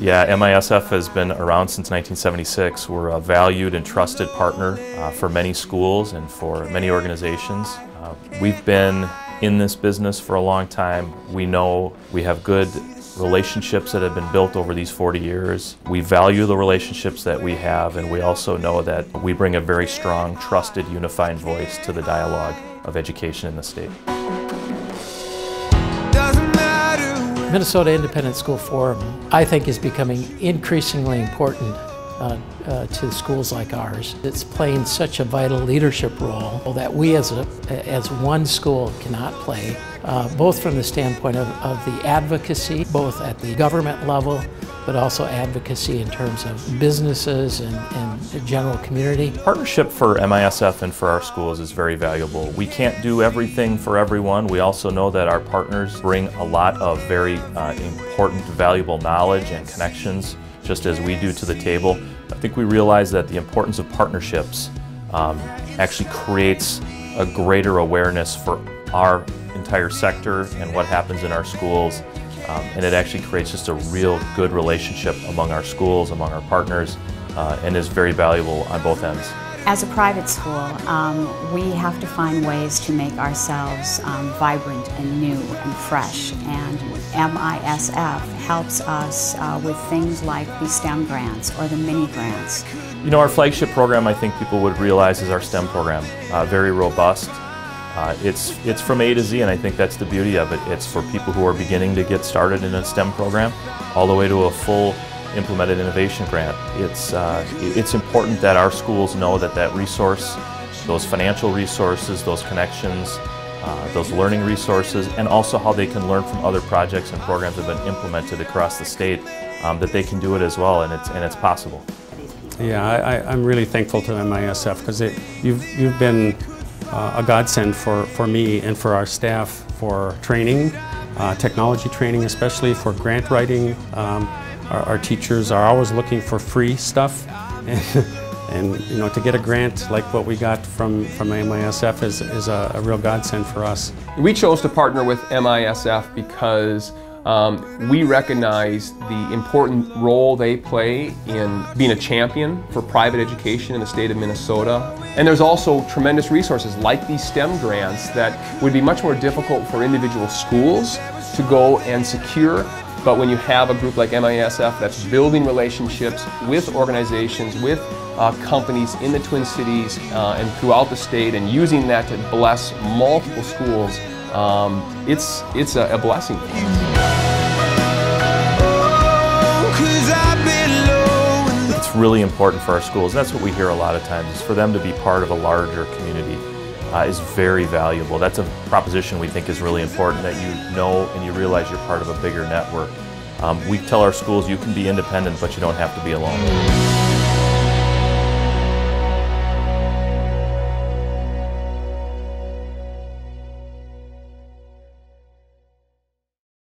Yeah, MISF has been around since 1976. We're a valued and trusted partner uh, for many schools and for many organizations. Uh, we've been in this business for a long time. We know we have good relationships that have been built over these 40 years. We value the relationships that we have and we also know that we bring a very strong, trusted, unifying voice to the dialogue of education in the state. Minnesota Independent School Forum, I think, is becoming increasingly important uh, uh, to schools like ours. It's playing such a vital leadership role that we as, a, as one school cannot play, uh, both from the standpoint of, of the advocacy, both at the government level, but also advocacy in terms of businesses and, and the general community. Partnership for MISF and for our schools is very valuable. We can't do everything for everyone. We also know that our partners bring a lot of very uh, important, valuable knowledge and connections just as we do to the table. I think we realize that the importance of partnerships um, actually creates a greater awareness for our entire sector and what happens in our schools um, and it actually creates just a real good relationship among our schools, among our partners, uh, and is very valuable on both ends. As a private school, um, we have to find ways to make ourselves um, vibrant and new and fresh. And MISF helps us uh, with things like the STEM grants or the mini grants. You know, our flagship program, I think people would realize, is our STEM program. Uh, very robust, uh, it's, it's from A to Z, and I think that's the beauty of it. It's for people who are beginning to get started in a STEM program, all the way to a full implemented innovation grant. It's, uh, it's important that our schools know that that resource, those financial resources, those connections, uh, those learning resources, and also how they can learn from other projects and programs that have been implemented across the state, um, that they can do it as well, and it's, and it's possible. Yeah, I, am really thankful to MISF because you've, you've been a godsend for, for me and for our staff for training, uh, technology training especially for grant writing. Um, our, our, teachers are always looking for free stuff and, and, you know to get a grant like what we got from, from MISF is, is a, a real godsend for us. We chose to partner with MISF because um, we recognize the important role they play in being a champion for private education in the state of Minnesota. And there's also tremendous resources like these STEM grants that would be much more difficult for individual schools to go and secure. But when you have a group like MISF that's building relationships with organizations, with uh, companies in the Twin Cities uh, and throughout the state and using that to bless multiple schools, um, it's, it's a, a blessing. Really important for our schools. That's what we hear a lot of times, is for them to be part of a larger community uh, is very valuable. That's a proposition we think is really important, that you know and you realize you're part of a bigger network. Um, we tell our schools you can be independent, but you don't have to be alone.